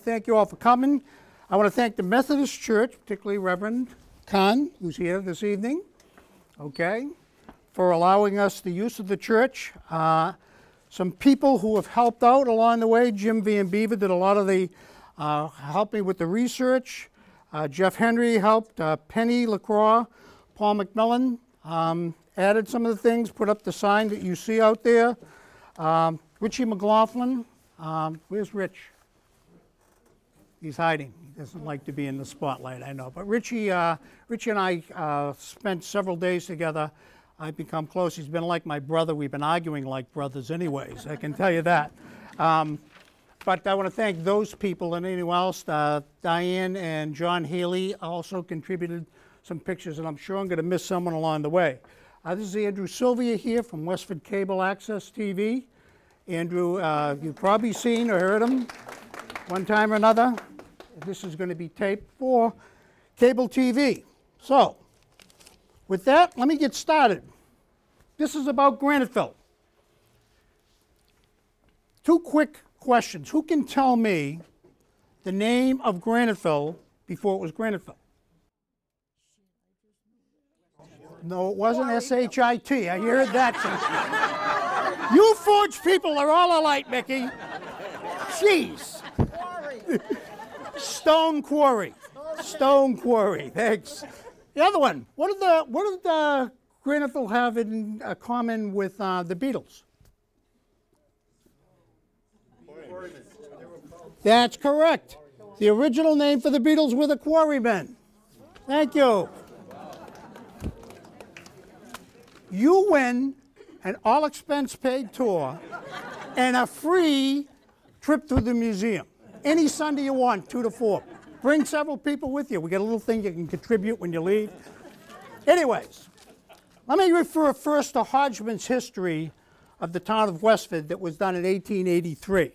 To thank you all for coming. I want to thank the Methodist Church, particularly Reverend Khan, who's here this evening, okay, for allowing us the use of the church. Uh, some people who have helped out along the way, Jim Van Beaver did a lot of the, uh, helped me with the research. Uh, Jeff Henry helped, uh, Penny LaCroix, Paul McMillan um, added some of the things, put up the sign that you see out there. Um, Richie McLaughlin, um, where's Rich? He's hiding. He doesn't like to be in the spotlight, I know. But Richie, uh, Richie and I uh, spent several days together. I've become close. He's been like my brother. We've been arguing like brothers, anyways. I can tell you that. Um, but I want to thank those people and anyone else. Uh, Diane and John Haley also contributed some pictures, and I'm sure I'm going to miss someone along the way. Uh, this is Andrew Sylvia here from Westford Cable Access TV. Andrew, uh, you've probably seen or heard him one time or another. This is going to be taped for cable TV. So, with that, let me get started. This is about Graniteville. Two quick questions. Who can tell me the name of Graniteville before it was Graniteville? No, it wasn't S-H-I-T. I heard that. you Forge people are all alike, Mickey. Jeez. Stone Quarry. Stone Quarry. Thanks. The other one. What did the what did the Graniteville have in uh, common with uh, the Beatles? That's correct. The original name for the Beatles were the Quarrymen. Thank you. You win an all expense paid tour and a free trip to the museum. Any Sunday you want, 2 to 4. Bring several people with you. We get a little thing you can contribute when you leave. Anyways, let me refer first to Hodgman's history of the town of Westford that was done in 1883.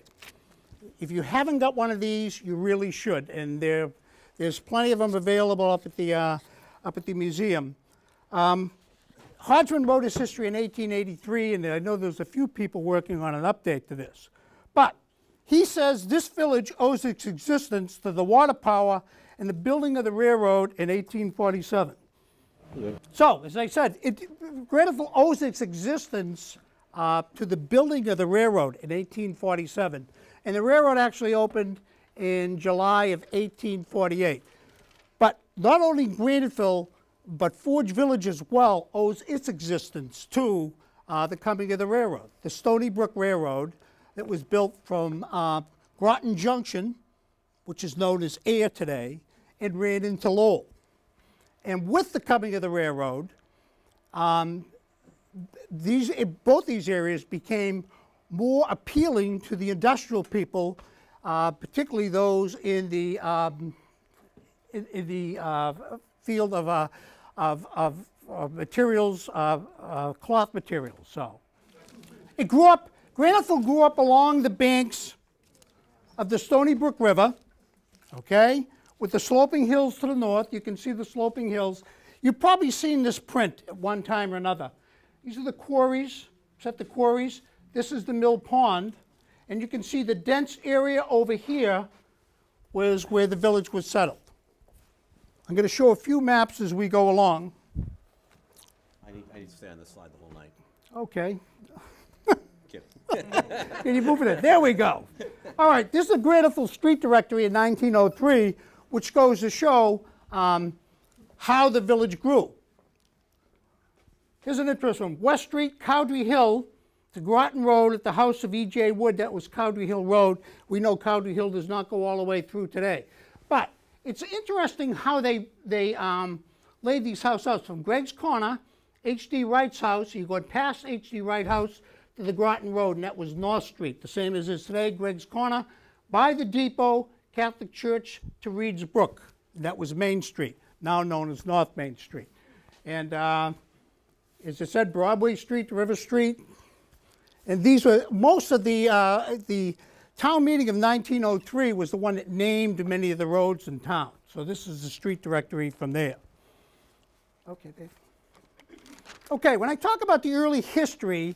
If you haven't got one of these, you really should, and there, there's plenty of them available up at the, uh, up at the museum. Um, Hodgman wrote his history in 1883, and I know there's a few people working on an update to this. But he says this village owes its existence to the water power and the building of the railroad in 1847. Yeah. So, as I said, it, Graniteville owes its existence uh, to the building of the railroad in 1847. And the railroad actually opened in July of 1848. But not only Graniteville, but Forge Village as well owes its existence to uh, the coming of the railroad. The Stony Brook Railroad that was built from uh, Groton Junction, which is known as Ayer today, and ran into Lowell. And with the coming of the railroad, um, these, both these areas became more appealing to the industrial people, uh, particularly those in the, um, in, in, the uh, field of, uh, of, of, of, materials, uh, cloth materials. So it grew up, Graniteville grew up along the banks of the Stony Brook River, okay, with the sloping hills to the north. You can see the sloping hills. You've probably seen this print at one time or another. These are the quarries, set the quarries. This is the mill pond. And you can see the dense area over here was where the village was settled. I'm going to show a few maps as we go along. I need, I need to stay on this slide the whole night. Okay. Can you move it? There we go. All right, this is a Graniteville Street Directory in 1903, which goes to show um, how the village grew. Here's an interesting one. West Street, Cowdrey Hill, to Groton Road at the house of E.J. Wood, that was Cowdrey Hill Road. We know Cowdrey Hill does not go all the way through today. But it's interesting how they, they um, laid these houses out. From Greg's Corner, H.D. Wright's house, you go past H.D. Wright House to the Groton Road, and that was North Street, the same as is today, Greg's Corner. By the depot, Catholic Church to Reed's Brook. That was Main Street, now known as North Main Street. And uh, as I said, Broadway Street, River Street, and these were, most of the, uh, the town meeting of 1903 was the one that named many of the roads in town. So this is the street directory from there. Okay, Dave. Okay, when I talk about the early history,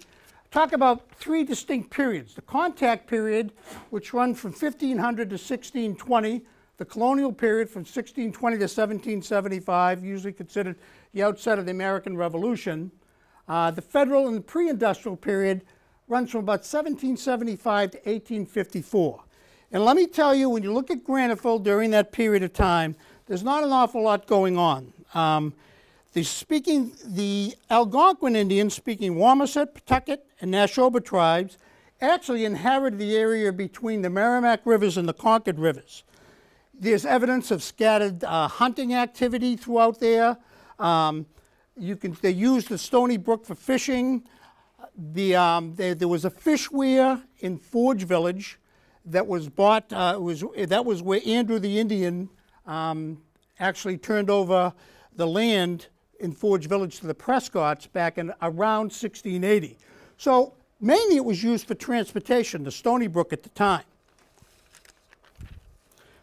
talk about three distinct periods. The contact period, which run from 1500 to 1620, the colonial period from 1620 to 1775, usually considered the outset of the American Revolution. Uh, the federal and the pre-industrial period runs from about 1775 to 1854. And let me tell you, when you look at Graniteville during that period of time, there's not an awful lot going on. Um, the speaking the Algonquin Indians, speaking Wamesit, Pawtucket, and Nashoba tribes, actually inhabited the area between the Merrimack rivers and the Concord rivers. There's evidence of scattered uh, hunting activity throughout there. Um, you can, they used the Stony Brook for fishing. The, um, there, there was a fish weir in Forge Village that was bought. Uh, was that was where Andrew the Indian um, actually turned over the land in Forge Village to the Prescotts back in around 1680. So mainly it was used for transportation, the Stony Brook at the time.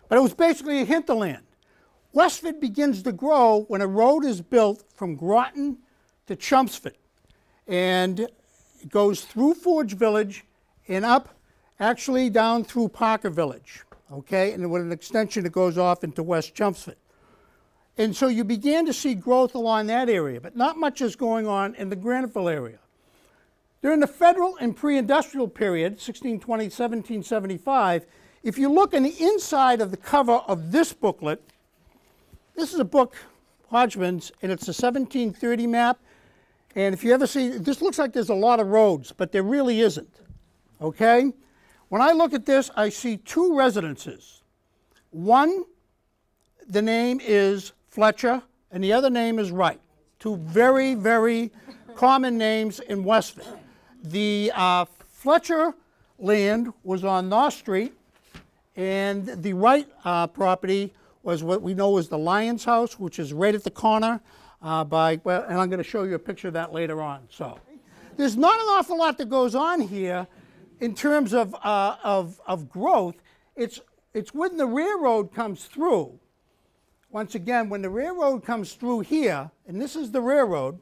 But it was basically a hinterland. Westford begins to grow when a road is built from Groton to Chelmsford. And it goes through Forge Village and up, actually down through Parker Village. Okay, and with an extension it goes off into West Chelmsford. And so you began to see growth along that area, but not much is going on in the Graniteville area. During the federal and pre-industrial period, 1620 1775, if you look on the inside of the cover of this booklet, this is a book, Hodgman's, and it's a 1730 map. And if you ever see, this looks like there's a lot of roads, but there really isn't. Okay? When I look at this, I see two residences. One, the name is Fletcher, and the other name is Wright. Two very, very common names in Westford. The uh, Fletcher land was on North Street, and the Wright uh, property was what we know as the Lions House, which is right at the corner uh, by, well, and I'm going to show you a picture of that later on. So there's not an awful lot that goes on here in terms of, uh, of, of growth. It's, it's when the railroad comes through. Once again, when the railroad comes through here, and this is the railroad,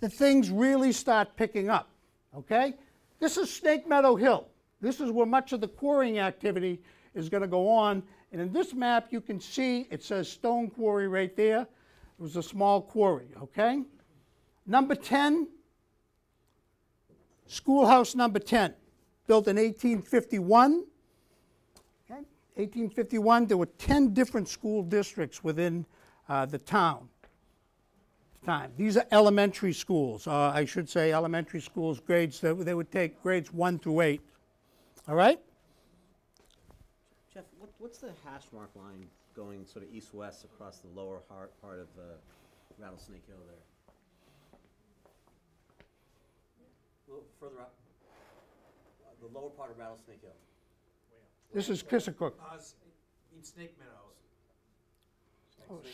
the things really start picking up. Okay? This is Snake Meadow Hill. This is where much of the quarrying activity is going to go on. And in this map, you can see it says Stone Quarry right there. It was a small quarry, okay? Number 10, schoolhouse number 10, built in 1851. Okay? 1851, there were 10 different school districts within uh, the town time. These are elementary schools, uh, I should say elementary schools grades, that they would take grades 1 through 8. All right? Jeff, what, what's the hash mark line going sort of east-west across the lower heart, part of uh, Rattlesnake Hill there? A little further up, uh, the lower part of Rattlesnake Hill. This is Kissacook. Uh, s- in Snake Meadows.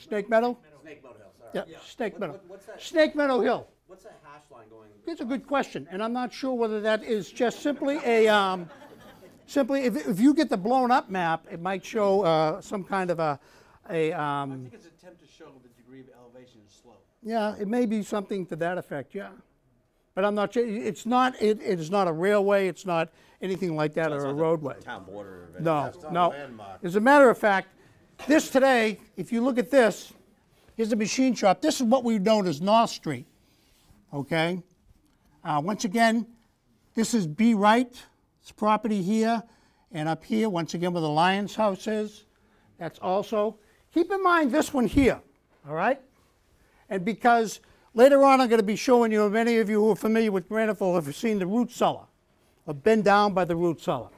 Snake Meadow? Snake Motor Hill, sorry. Yeah, Yeah. Snake What- Meadow. what- what's that? Snake Meadow Hill. What's that hash line going? It's a good question, and I'm not sure whether that is just simply a, um, simply, if, if you get the blown up map, it might show uh, some kind of a, a, I um, think it's an attempt to show the degree of elevation and slope. yeah, it may be something to that effect, yeah. But I'm not sure, it's not, it, it is not a railway, it's not anything like that, or a roadway. Town border of it. No, no. As a matter of fact, this today, if you look at this, here's a machine shop. This is what we've known as North Street. Okay? Uh, once again, this is B. Wright's property here, and up here, once again, where the Lions House is. That's also. Keep in mind this one here, all right? And because later on I'm going to be showing you, many of you who are familiar with Graniteville have seen the root cellar, or been down by the root cellar.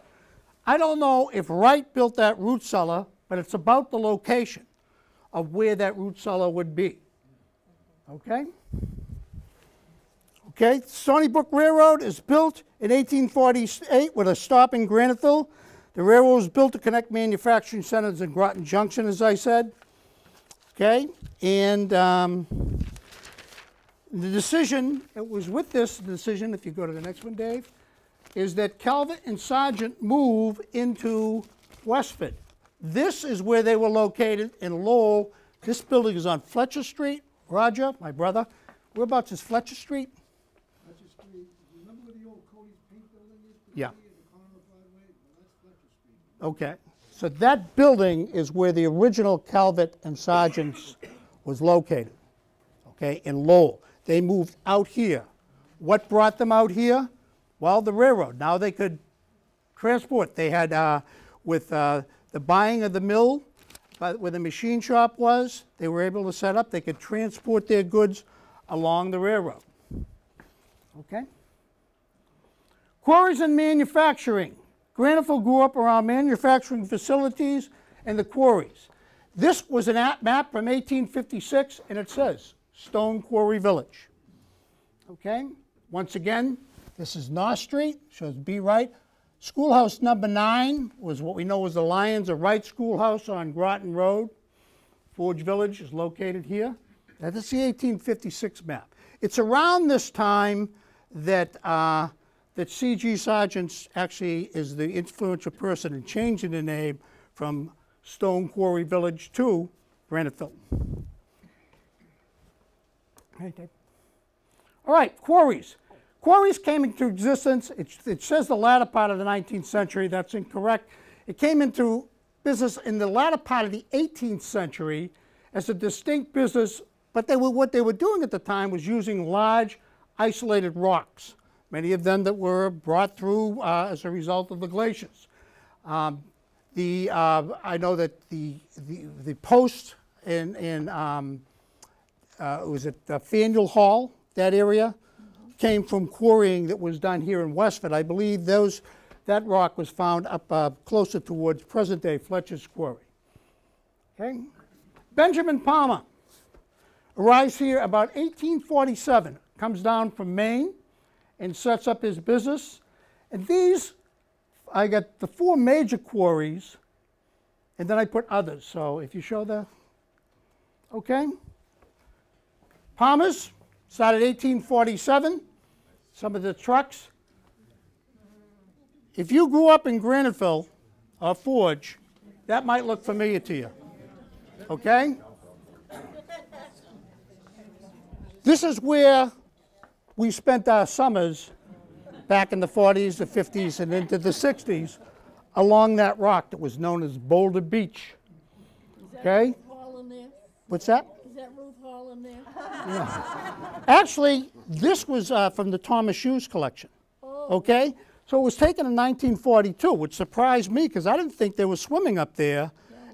I don't know if Wright built that root cellar, but it's about the location of where that root cellar would be. Okay? Okay, Stony Brook Railroad is built in 1848 with a stop in Graniteville. The railroad was built to connect manufacturing centers in Groton Junction, as I said. Okay, and um, the decision, it was with this decision, if you go to the next one, Dave, is that Calvert and Sargent move into Westford. This is where they were located in Lowell. This building is on Fletcher Street. Roger, my brother, whereabouts is Fletcher Street? Fletcher Street, remember where the old Cody's Paint building is? Yeah. Okay, so that building is where the original Calvert and Sargent's was located, okay, in Lowell. They moved out here. What brought them out here? Well, the railroad. Now they could transport. They had, uh, with uh, the buying of the mill, uh, where the machine shop was, they were able to set up, they could transport their goods along the railroad. Okay? Quarries and manufacturing. Graniteville grew up around manufacturing facilities and the quarries. This was an app map from 1856, and it says Stone Quarry Village. Okay? Once again, this is North Street, shows B Wright. Schoolhouse number nine was what we know as the Lions of Wright Schoolhouse on Groton Road. Forge Village is located here. That is the 1856 map. It's around this time that uh, that C.G. Sargent actually is the influential person in changing the name from Stone Quarry Village to Dave. All right, quarries. Quarries came into existence, it, it says the latter part of the 19th century, that's incorrect. It came into business in the latter part of the 18th century as a distinct business, but they were, what they were doing at the time was using large, isolated rocks, many of them that were brought through uh, as a result of the glaciers. Um, the, uh, I know that the, the, the post in, in um, uh, was it uh, Faneuil Hall, that area, came from quarrying that was done here in Westford. I believe those, that rock was found up uh, closer towards present-day Fletcher's Quarry. Okay? Benjamin Palmer arrives here about 1847, comes down from Maine and sets up his business. And these, I got the four major quarries, and then I put others. So if you show the, okay? Palmer's started 1847 some of the trucks. If you grew up in Graniteville or Forge, that might look familiar to you. Okay? This is where we spent our summers back in the 40s, the 50s, and into the 60s along that rock that was known as Boulder Beach. Okay? What's that? Is that Ruth Hall? Actually, this was uh, from the Thomas Hughes collection. Okay? So it was taken in 1942, which surprised me because I didn't think they were swimming up there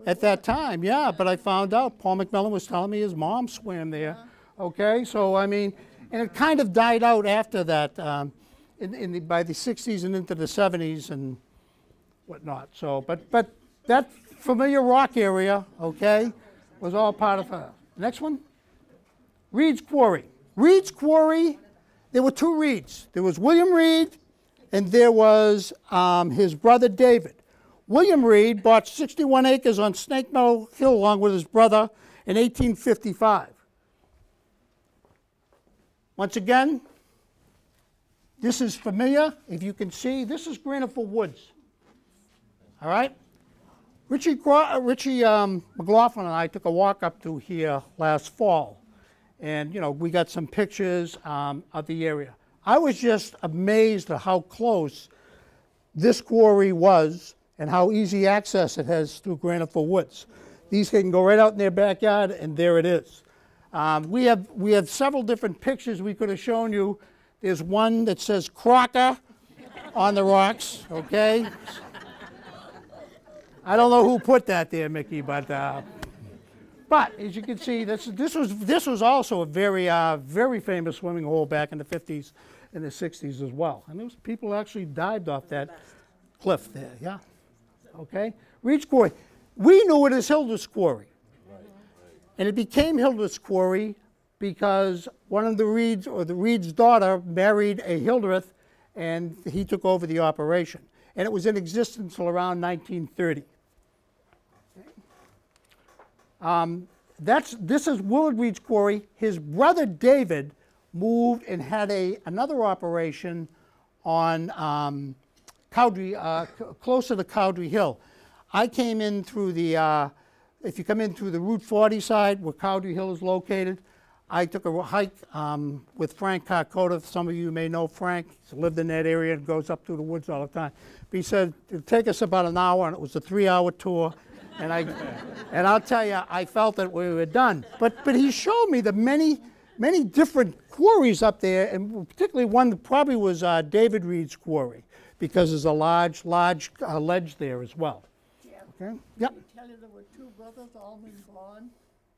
at that time. Yeah, but I found out Paul McMillan was telling me his mom swam there. Okay? So, I mean, and it kind of died out after that um, in, in the, by the 60s and into the 70s and whatnot. So, but, but that familiar rock area, okay, was all part of her. Next one. Reed's Quarry. Reed's Quarry, there were two Reeds. There was William Reed and there was um, his brother David. William Reed bought 61 acres on Snake Meadow Hill along with his brother in 1855. Once again, this is familiar. If you can see, this is Graniteville Woods. All right? Richie, Richie um, McLaughlin and I took a walk up to here last fall. And, you know, we got some pictures um, of the area. I was just amazed at how close this quarry was and how easy access it has through Graniteville Woods. These can go right out in their backyard, and there it is. Um, we, have, we have several different pictures we could have shown you. There's one that says Crocker on the rocks, okay? I don't know who put that there, Mickey, but uh, but as you can see, this, this, was, this was also a very, uh, very famous swimming hole back in the 50s and the 60s as well. And there was people actually dived off that cliff there, yeah. Okay? Reed's Quarry. We knew it as Hilda's Quarry. And it became Hilda's Quarry because one of the Reeds, or the Reed's daughter, married a Hildreth, and he took over the operation. And it was in existence until around 1930. Um, that's, this is Willard Reed's quarry. His brother David moved and had a, another operation on um, Cowdrey, uh, closer to Cowdrey Hill. I came in through the, uh, if you come in through the Route 40 side where Cowdrey Hill is located, I took a hike um, with Frank Carcota. Some of you may know Frank. He's lived in that area and goes up through the woods all the time. But he said it'd take us about an hour, and it was a three-hour tour. And I, and I'll tell you, I felt that we were done. But but he showed me the many many different quarries up there, and particularly one that probably was uh, David Reed's quarry, because there's a large large uh, ledge there as well. Yeah. Okay. Yep. Tell you there were two brothers, Almond Vaughn,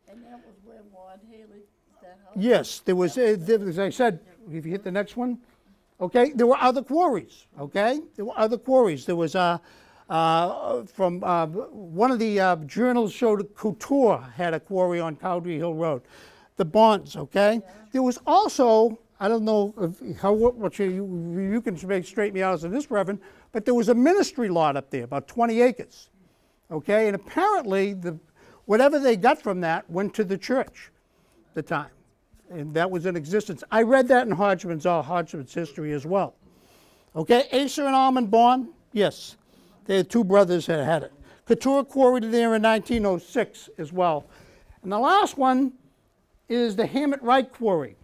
and that was where Ward Haley, is that how? Yes, there was, uh, there- as I said, if you hit the next one, okay, there were other quarries, okay? There were other quarries. There was, uh, uh, from, uh, one of the uh, journals showed Couture had a quarry on Cowdrey Hill Road. The Bonds, okay? There was also, I don't know if, how, what, you, you can straighten me out as this, Reverend, but there was a ministry lot up there, about 20 acres okay? And apparently, the, whatever they got from that went to the church at the time. And that was in existence. I read that in Hodgman's, all Hodgman's history as well. Okay, Acer and Almond Bond, yes. They had two brothers that had it. Couture quarried there in 1906 as well. And the last one is the Hammett Wright Quarry.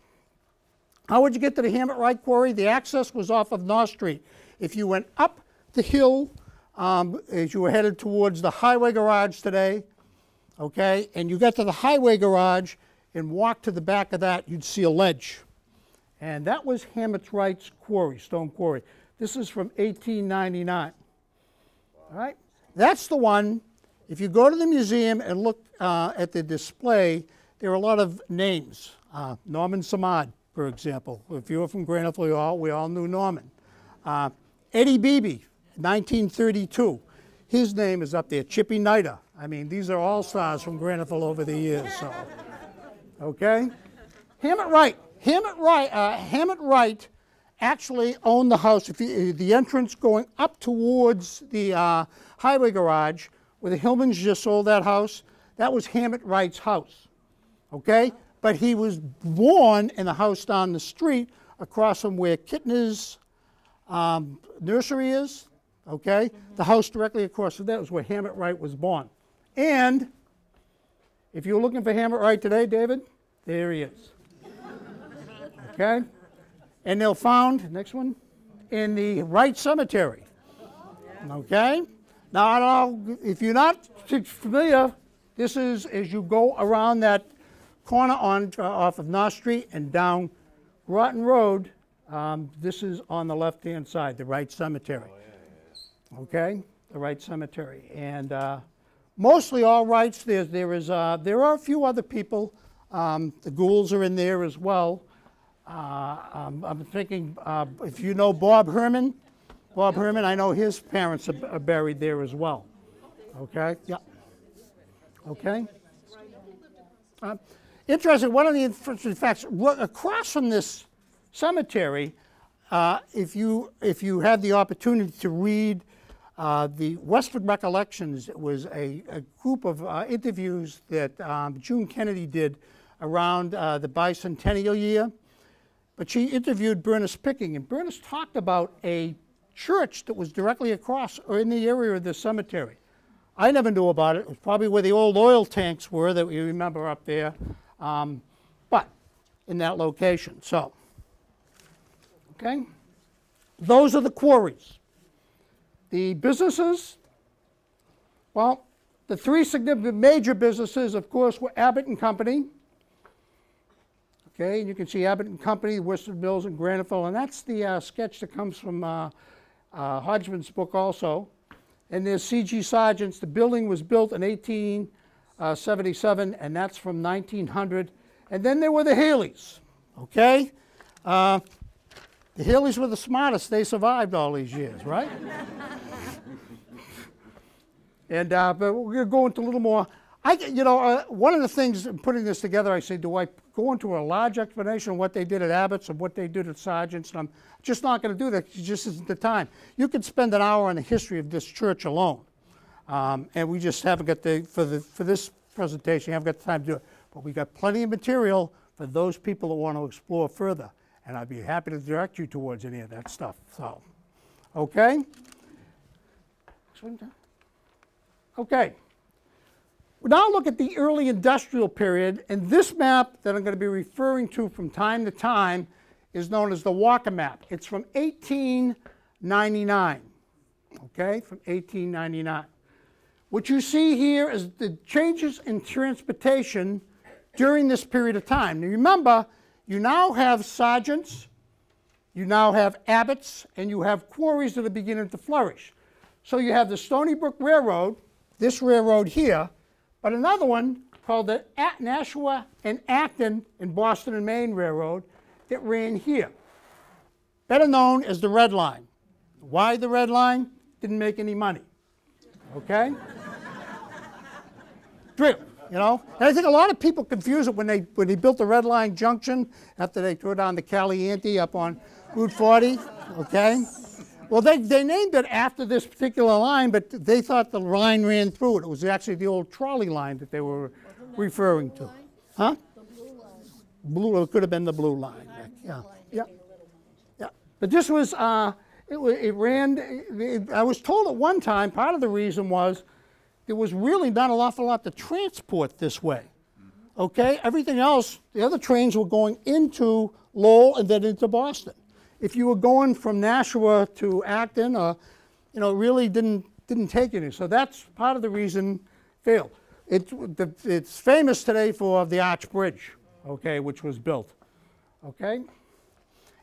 How would you get to the Hammett Wright Quarry? The access was off of North Street. If you went up the hill um, as you were headed towards the highway garage today, okay, and you got to the highway garage and walked to the back of that, you'd see a ledge. And that was Hammett Wright's quarry, stone quarry. This is from 1899. Right? That's the one, if you go to the museum and look uh, at the display, there are a lot of names. Uh, Norman Samad, for example. If you were from Granite, we all, we all knew Norman. Uh, Eddie Beebe, 1932. His name is up there. Chippy Nider. I mean, these are all stars from Graniteville over the years. So, okay. Hammett Wright. Hammett Wright. Uh, Hammett Wright actually owned the house. If you, the entrance going up towards the uh, highway garage, where the Hillmans just sold that house, that was Hammett Wright's house. Okay, but he was born in the house down the street across from where Kittner's um, nursery is. Okay, the house directly across from that was where Hammett Wright was born. And if you're looking for Hammett Wright today, David, there he is. Okay, and they'll found next one in the Wright Cemetery. Okay, now I don't know if you're not familiar. This is as you go around that corner on uh, off of North Street and down Groton Road. Um, this is on the left-hand side, the Wright Cemetery. Okay, the Wright Cemetery, and uh, mostly all Wrights. There's there is uh, there are a few other people. Um, the Ghouls are in there as well. Uh, um, I'm thinking uh, if you know Bob Herman, Bob Herman, I know his parents are, are buried there as well. Okay, yeah. Okay. Uh, interesting. One of the interesting facts across from this cemetery, uh, if you if you had the opportunity to read uh, the Westford Recollections, it was a, a group of uh, interviews that um, June Kennedy did around uh, the bicentennial year. But she interviewed Bernice Picking, and Bernice talked about a church that was directly across or in the area of the cemetery. I never knew about it. It was probably where the old oil tanks were that we remember up there, um, but in that location. So, okay, those are the quarries. The businesses, well, the three significant major businesses, of course, were Abbott and Company. Okay, and you can see Abbott and Company, Worcester Mills, and Graniteville, and that's the uh, sketch that comes from uh, uh, Hodgman's book also. And there's C.G. Sargent's. The building was built in 1877, and that's from 1900. And then there were the Haleys. Okay, uh, the Haleys were the smartest. They survived all these years, right? and uh, but we're going to go into a little more. I, you know, uh, one of the things in putting this together, I say, do I go into a large explanation of what they did at Abbott's and what they did at Sargent's? And I'm just not going to do that. It just isn't the time. You could spend an hour on the history of this church alone, um, and we just haven't got the for the for this presentation. haven't got the time to do it. But we've got plenty of material for those people that want to explore further, and I'd be happy to direct you towards any of that stuff. So, okay. Okay. We now look at the early industrial period, and this map that I'm going to be referring to from time to time is known as the Walker map. It's from 1899, okay, from 1899. What you see here is the changes in transportation during this period of time. Now remember, you now have Sargents, you now have Abbotts, and you have quarries that are beginning to flourish. So you have the Stony Brook Railroad, this railroad here, but another one called the At- Nashua and Acton and Boston and Maine Railroad that ran here, better known as the Red Line. Why the Red Line? Didn't make any money. Okay? True, you know? And I think a lot of people confuse it when they when they built the Red Line Junction after they tore down the Caliente up on Route 40. Okay? Well, they, they named it after this particular line, but they thought the line ran through it. It was actually the old trolley line that they were referring to. Huh? The blue line. Blue, it could have been the blue line. Yeah, yeah, yeah. But this was, uh, it, it ran, it- I was told at one time, part of the reason was there was really not an awful lot to transport this way. Okay, everything else, the other trains were going into Lowell and then into Boston. If you were going from Nashua to Acton, or, you know, it really didn't, didn't take any. So that's part of the reason failed. It, the, it's famous today for the Arch Bridge, okay, which was built, okay?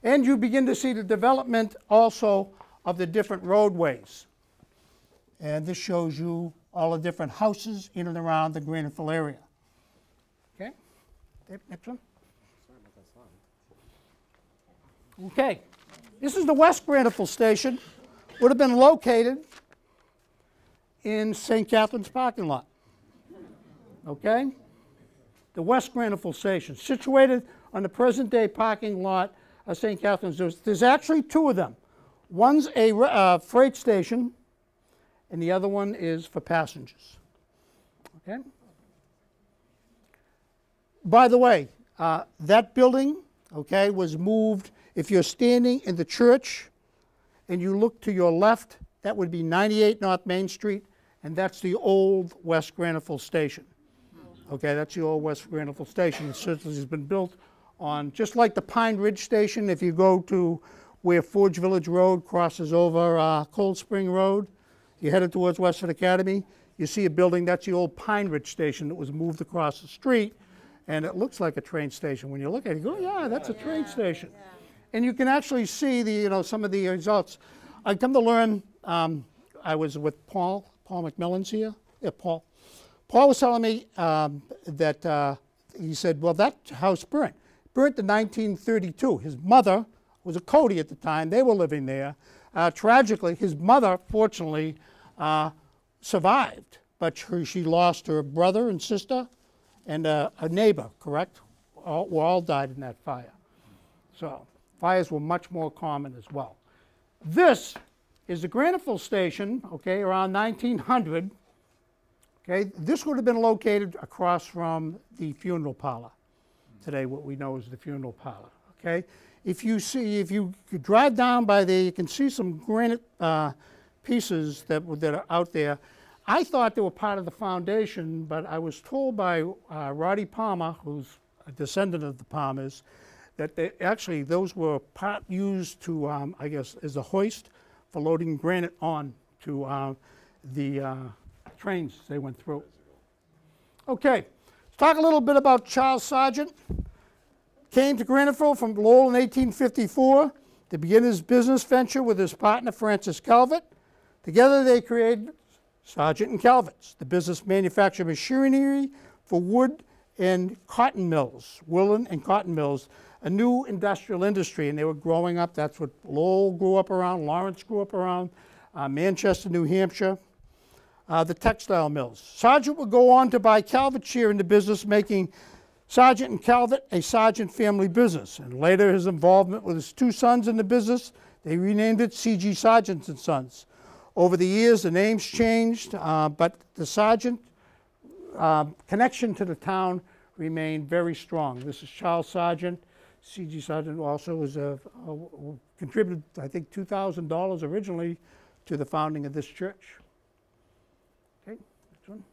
And you begin to see the development also of the different roadways. And this shows you all the different houses in and around the Graniteville area. Okay? Next one. Okay. This is the West Graniteville Station. Would have been located in St. Catherine's parking lot. Okay? The West Graniteville Station, situated on the present-day parking lot of St. Catherine's. There's, there's actually two of them. One's a uh, freight station, and the other one is for passengers. Okay? By the way, uh, that building, okay, was moved. If you're standing in the church and you look to your left, that would be 98 North Main Street, and that's the old West Graniteville Station. Okay, that's the old West Graniteville Station. It certainly has been built on, just like the Pine Ridge Station, if you go to where Forge Village Road crosses over uh, Cold Spring Road, you're headed towards Westford Academy, you see a building, that's the old Pine Ridge Station that was moved across the street, and it looks like a train station. When you look at it, you go, yeah, that's a train station. And you can actually see the, you know, some of the results. I come to learn, um, I was with Paul, Paul McMillan's here, yeah, Paul. Paul was telling me um, that uh, he said, well, that house burnt. Burnt in 1932. His mother was a Cody at the time. They were living there. Uh, tragically, his mother, fortunately, uh, survived, but she lost her brother and sister and uh, a neighbor, correct? All, all died in that fire. So fires were much more common as well. This is the Graniteville Station, okay, around 1900. Okay, this would have been located across from the funeral parlor. Today, what we know as the funeral parlor. Okay, if you see, if you, you drive down by there, you can see some granite uh, pieces that were- that are out there. I thought they were part of the foundation, but I was told by uh, Roddy Palmer, who's a descendant of the Palmers, that they, actually those were part used to, um, I guess, as a hoist for loading granite on to uh, the uh, trains they went through. Okay, let's talk a little bit about Charles Sargent. Came to Graniteville from Lowell in 1854 to begin his business venture with his partner Francis Calvert. Together they created Sargent and Calvert's. The business manufactured machinery for wood and cotton mills, woolen and cotton mills, a new industrial industry, and they were growing up. That's what Lowell grew up around, Lawrence grew up around, uh, Manchester, New Hampshire uh, the textile mills. Sargent would go on to buy Calvert share in the business, making Sargent and Calvert a Sargent family business. And later, his involvement with his two sons in the business, they renamed it C.G. Sargent and Sons. Over the years, the names changed, uh, but the Sargent uh, connection to the town remained very strong. This is Charles Sargent. C.G. Sargent also was a, a- contributed, I think, $2,000 originally to the founding of this church. Okay, next one.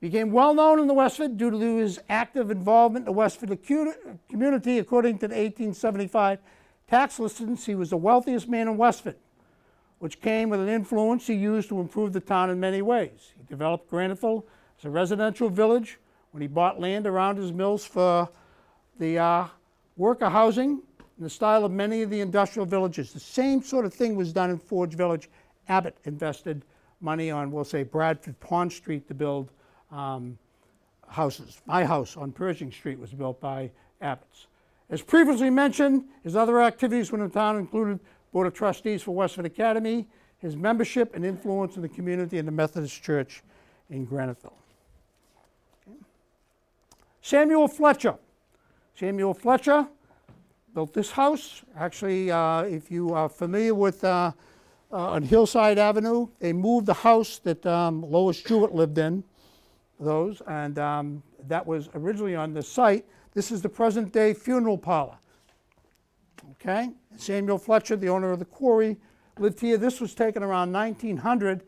Became well known in the Westford due to his active involvement in the Westford community. According to the 1875 tax listings, he was the wealthiest man in Westford, which came with an influence he used to improve the town in many ways. He developed Graniteville as a residential village when he bought land around his mills for the uh, worker housing in the style of many of the industrial villages. The same sort of thing was done in Forge Village. Abbott invested money on, we'll say, Bradford Pond Street to build um, houses. My house on Pershing Street was built by Abbott's. As previously mentioned, his other activities when in town included Board of Trustees for Westford Academy, his membership and influence in the community and the Methodist Church in Graniteville. Okay. Samuel Fletcher. Samuel Fletcher built this house. Actually, uh, if you are familiar with uh, uh, on Hillside Avenue, they moved the house that um, Lois Jewett lived in, those, and um, that was originally on the site. This is the present day funeral parlor. Okay? Samuel Fletcher, the owner of the quarry, lived here. This was taken around 1900.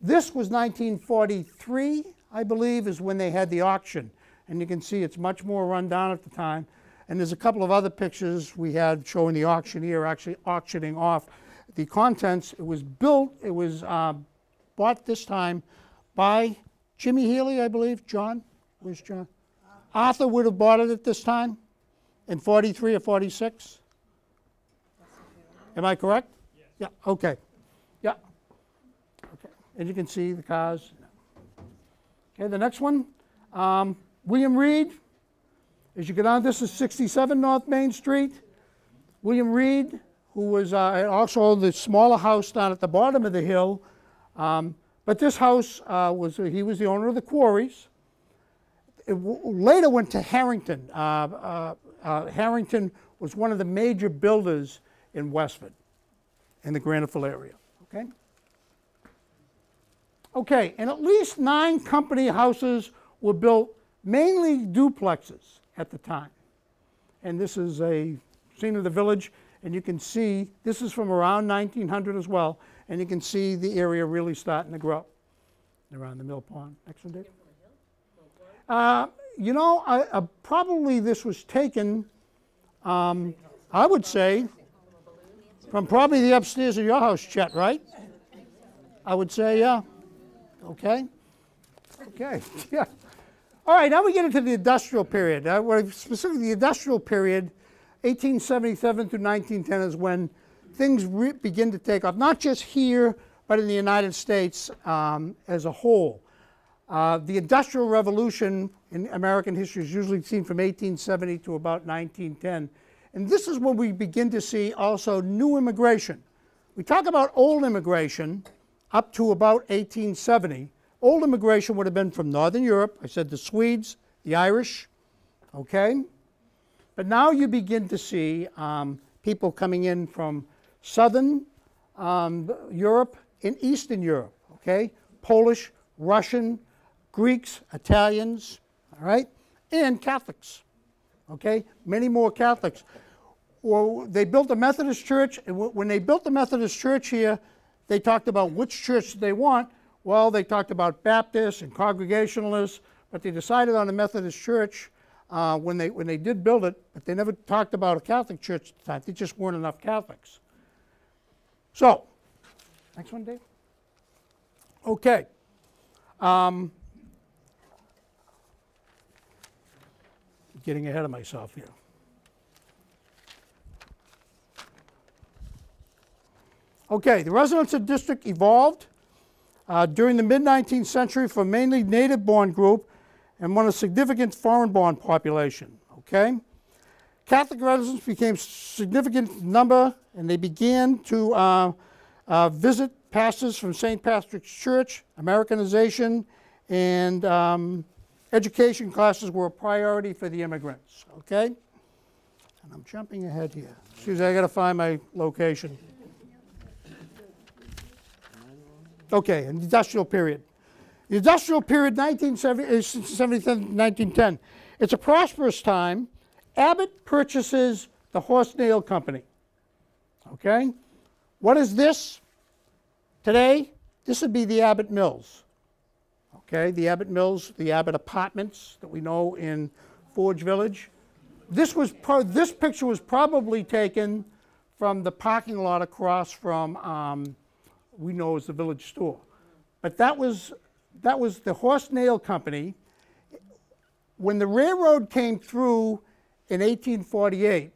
This was 1943, I believe, is when they had the auction. And you can see it's much more run down at the time. And there's a couple of other pictures we had showing the auctioneer actually auctioning off the contents. It was built, it was uh, bought this time by Jimmy Healy, I believe. John? Where's John? Arthur would have bought it at this time in 43 or 46. Am I correct? Yes. Yeah, okay. Yeah. Okay. And you can see the cars. Okay, the next one. Um, William Reed. As you get on, this is 67 North Main Street. William Reed, who was uh, also owned the smaller house down at the bottom of the hill. Um, but this house uh, was, he was the owner of the quarries. It later went to Harrington. Uh, uh, uh, Harrington was one of the major builders in Westford, in the Graniteville area. Okay. Okay, and at least nine company houses were built, mainly duplexes at the time. And this is a scene of the village, and you can see this is from around 1900 as well, and you can see the area really starting to grow around the mill pond. Next one, Dave. Uh, you know, I, uh, probably this was taken, um, I would say, from probably the upstairs of your house, Chet, right? I would say, yeah. Okay. Okay. Yeah. All right. Now we get into the industrial period. Uh, specifically, the industrial period, 1877 through 1910, is when things begin to take off. Not just here, but in the United States um, as a whole. Uh, the Industrial Revolution in American history is usually seen from 1870 to about 1910. And this is when we begin to see also new immigration. We talk about old immigration up to about 1870. Old immigration would have been from Northern Europe. I said the Swedes, the Irish, okay? But now you begin to see um, people coming in from Southern um, Europe and Eastern Europe, okay? Polish, Russian, Greeks, Italians, all right? And Catholics, okay? Many more Catholics. Well, they built a Methodist church, when they built the Methodist church here, they talked about which church they want. Well, they talked about Baptists and Congregationalists, but they decided on a Methodist church uh, when, they, when they did build it, but they never talked about a Catholic church at the time. There just weren't enough Catholics. So, next one, Dave. Okay. Um, getting ahead of myself here. Okay, the residential district evolved uh, during the mid 19th century from mainly native born group and one of significant foreign born population. Okay? Catholic residents became significant number and they began to uh, uh, visit pastors from St. Patrick's Church, Americanization, and um, education classes were a priority for the immigrants. Okay? And I'm jumping ahead here. Excuse me, I got to find my location. Okay, industrial period. The industrial period, 1970 to 1910. It's a prosperous time. Abbott purchases the Horse Nail Company. Okay? What is this? Today, this would be the Abbott Mills. okay, the Abbott Mills, the Abbott Apartments that we know in Forge Village. This was, this picture was probably taken from the parking lot across from, um, we know as the village store. But that was, that was the Horse Nail Company. When the railroad came through in 1848,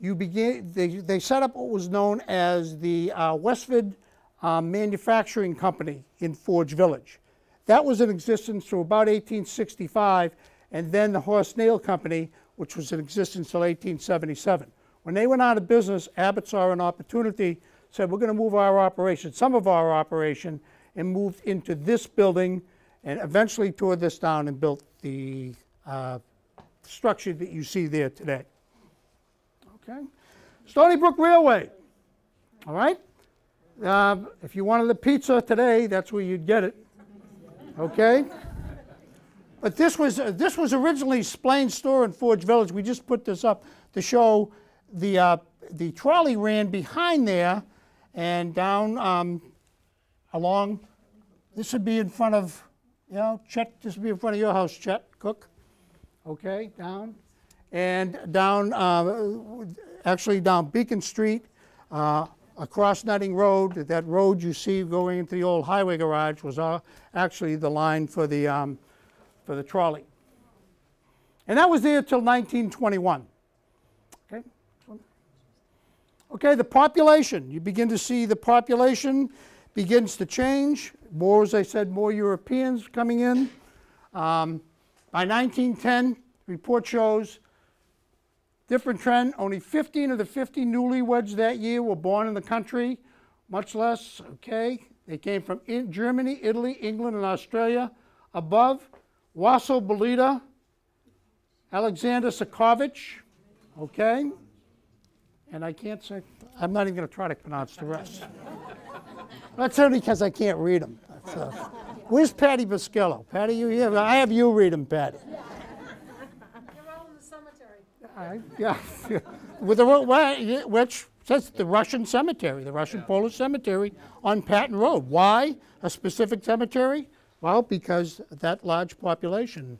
you began, they, they set up what was known as the uh, Westford um, Manufacturing Company in Forge Village. That was in existence through about 1865, and then the Horse Nail Company, which was in existence till 1877. When they went out of business, Abbott saw an opportunity, said, we're going to move our operation, some of our operation, and moved into this building, and eventually tore this down and built the uh, structure that you see there today. Okay? Stony Brook Railway. All right? Um, if you wanted a pizza today, that's where you'd get it. Okay? But this was, uh, this was originally Splain Store in Forge Village. We just put this up to show the, uh, the trolley ran behind there and down um, along. This would be in front of, you know, Chet, this would be in front of your house, Chet Cook. Okay, down. And down, uh, actually down Beacon Street, uh, across Nutting Road. That road you see going into the old highway garage was uh, actually the line for the, um, for the trolley. And that was there till 1921. Okay? The population. You begin to see the population begins to change. More, as I said, more Europeans coming in. Um, by 1910, report shows different trend. Only 15 of the 50 newlyweds that year were born in the country, much less, okay? They came from in Germany, Italy, England, and Australia. Above, Wasso Belita, Alexander Sokovich, okay? And I can't say, I'm not even going to try to pronounce the rest. That's only because I can't read them. uh, where's Patty Buscello? Patty, you here? I have you read them, Patty. You're all in the cemetery. I- Yeah, with the, ro- wha- yeah, which says the Russian cemetery, the Russian Polish cemetery on Patton Road. Why a specific cemetery? Well, because that large population.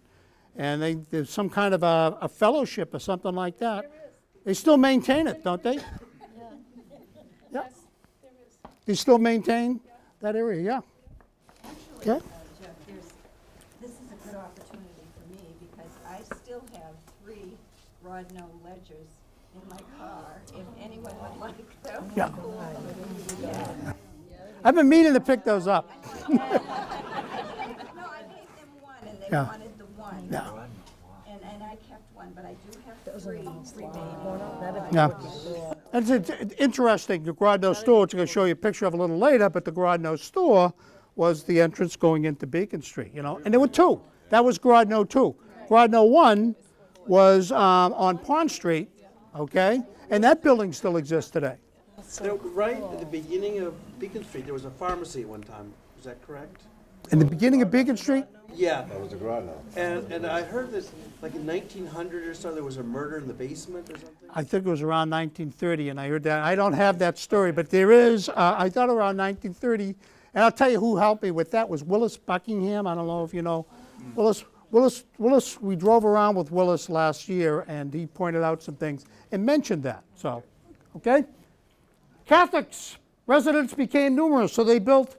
And they, there's some kind of a, a fellowship or something like that. They still maintain it, don't they? Yeah. They still maintain that area, yeah. Okay. Uh, Geoff, there's, this is a good opportunity for me because I still have three Grodno ledgers in my car, if anyone would like them. Yeah. I've been meaning to pick those up. No, I gave them one and they Yeah. wanted the one. Yeah. And, and I kept one, but I do have three Yeah. It's, it's interesting, the Grodno store, which I'm going to show you a picture of a little later, but the Grodno store was the entrance going into Beacon Street, you know, and there were two. That was Grodno two. Grodno one was um, on Pond Street, okay, and that building still exists today. There- Right at the beginning of Beacon Street, there was a pharmacy at one time. Is that correct? In the beginning of Beacon Street, Yeah. That was a grotto. And, and I heard this, like in 1900 or so, there was a murder in the basement or something? I think it was around 1930, and I heard that. I don't have that story, but there is, uh, I thought around 1930, and I'll tell you who helped me with that was Willis Buckingham. I don't know if you know Willis. Willis, Willis, we drove around with Willis last year, and he pointed out some things and mentioned that. So, okay. Catholics residents became numerous, so they built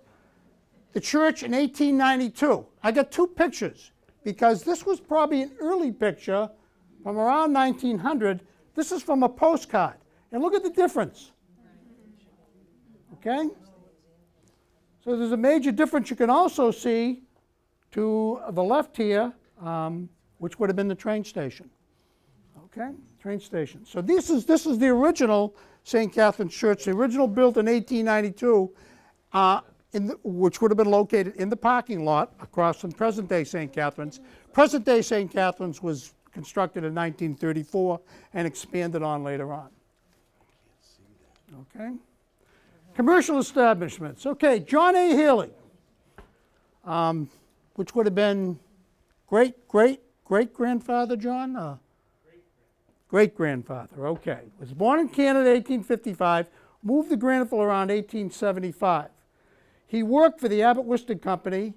the church in 1892. I got two pictures because this was probably an early picture from around 1900. This is from a postcard. And look at the difference. Okay? So there's a major difference you can also see to the left here, um, which would have been the train station. Okay, train station. So this is this is the original St. Catherine's Church, the original built in 1892, uh, the, which would have been located in the parking lot across from present-day St. Catherine's. Present-day St. Catherine's was constructed in 1934 and expanded on later on. Okay. Commercial establishments. Okay, John A. Haley, um, which would have been great, great, great grandfather John. Uh, great grandfather. Okay, was born in Canada 1855. Moved to Granville around 1875. He worked for the Abbott Worsted Company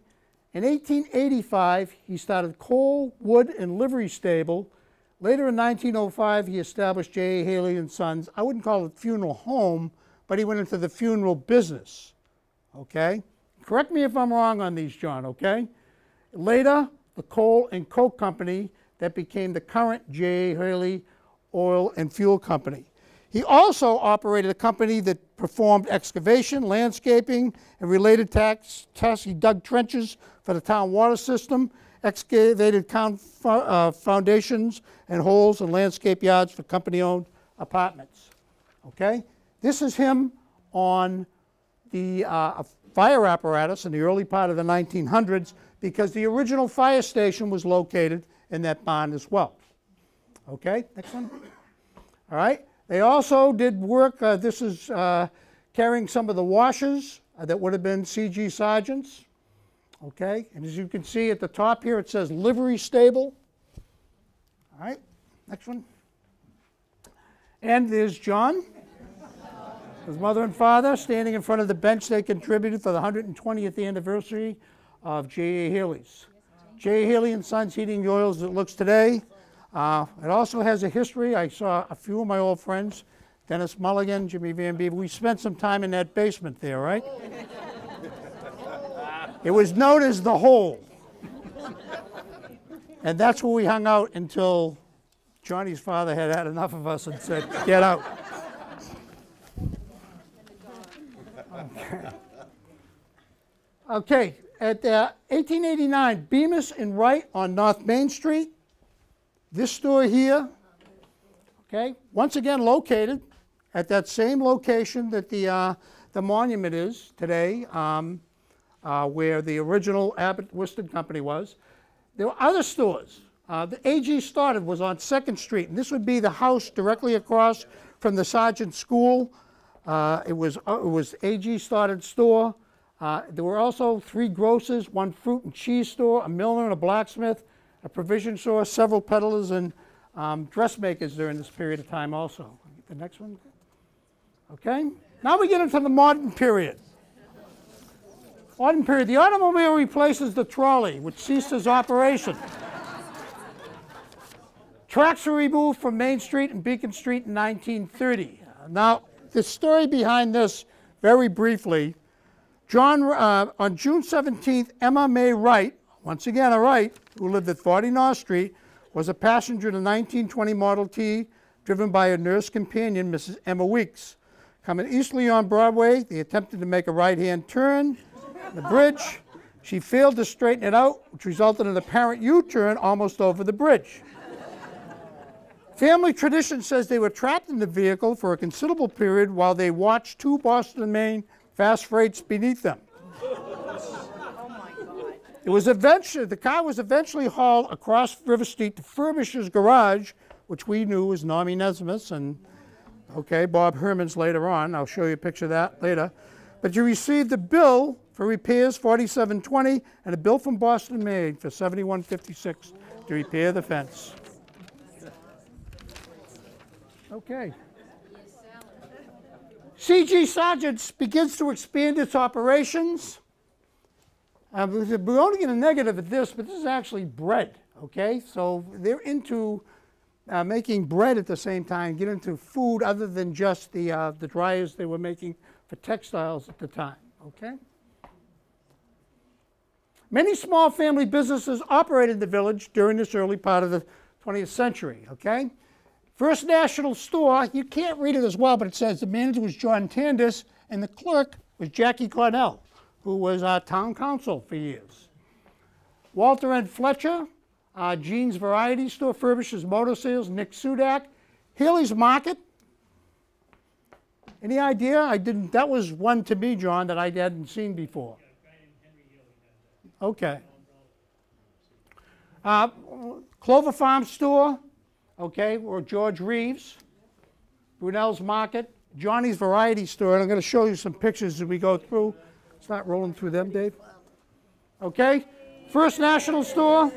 In 1885, he started coal, wood, and livery stable. Later in 1905, he established J.A. Haley and Sons. I wouldn't call it funeral home, but he went into the funeral business. Okay? Correct me if I'm wrong on these, John, okay? Later, the coal and coke company that became the current J.A. Haley Oil and Fuel Company. He also operated a company that performed excavation, landscaping, and related tax tests. He dug trenches for the town water system, excavated uh, foundations and holes and landscape yards for company-owned apartments. Okay? This is him on the uh, fire apparatus in the early part of the 1900s because the original fire station was located in that barn as well. Okay, next one. All right. They also did work. Uh, this is uh, carrying some of the washers uh, that would have been CG Sargents. Okay, and as you can see at the top here, it says livery stable. All right, next one. And there's John, his mother and father, standing in front of the bench they contributed for the 120th anniversary of J.A. Haley's. J. Haley and Sons Heating Oils as it looks today. Uh, it also has a history. I saw a few of my old friends, Dennis Mulligan, Jimmy Van Beaver. We spent some time in that basement there, right? it was known as the hole. And that's where we hung out until Johnny's father had had enough of us and said, get out. Okay. Okay, at uh, 1889, Bemis and Wright on North Main Street. This store here, okay, once again located at that same location that the, uh, the monument is today, um, uh, where the original Abbott Worsted Company was. There were other stores. Uh, the AG started was on Second Street, and this would be the house directly across from the Sargent School. Uh, it was uh, it was AG started store. Uh, there were also three grocers, one fruit and cheese store, a miller and a blacksmith, a provision store, several peddlers and um, dressmakers during this period of time also. The next one. Okay. Now we get into the modern period. Modern period. The automobile replaces the trolley, which ceases operation. Tracks were removed from Main Street and Beacon Street in 1930. Now, the story behind this, very briefly, John, uh, on June 17th, Emma May Wright, once again a Wright, who lived at 40 North Street, was a passenger in a 1920 Model T driven by a nurse companion, Mrs. Emma Weeks. Coming easterly on Broadway, they attempted to make a right-hand turn, the bridge. She failed to straighten it out, which resulted in an apparent U-turn almost over the bridge. Family tradition says they were trapped in the vehicle for a considerable period while they watched two Boston Maine fast freights beneath them. It was eventually, the car was eventually hauled across River Street to Furbisher's Garage, which we knew was Normie Nesmith's and, okay, Bob Herman's later on. I'll show you a picture of that later. But you received a bill for repairs, 4720, and a bill from Boston Maine for 7156 to repair the fence. Okay. CG Sargent's begins to expand its operations. Uh, we're only going to negative at this, but this is actually bread, okay? So they're into uh, making bread at the same time, get into food other than just the, uh, the dryers they were making for textiles at the time, okay? Many small family businesses operated in the village during this early part of the 20th century, okay? First National Store, you can't read it as well, but it says the manager was John Tandis and the clerk was Jackie Cornell, who was our town council for years. Walter and Fletcher, uh, Jean's Variety Store, Furbisher's Motor Sales, Nick Sudak, Haley's Market. Any idea? I didn't. That was one to me, John, that I hadn't seen before. Okay. Uh, Clover Farm Store, okay, or George Reeves, Brunel's Market, Johnny's Variety Store, and I'm going to show you some pictures as we go through. Not rolling through them, Dave. Okay, First National Store.